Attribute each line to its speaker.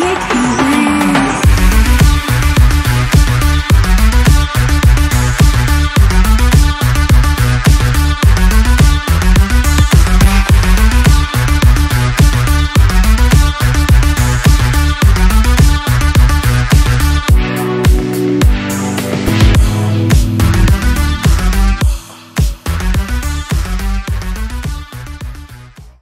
Speaker 1: Take me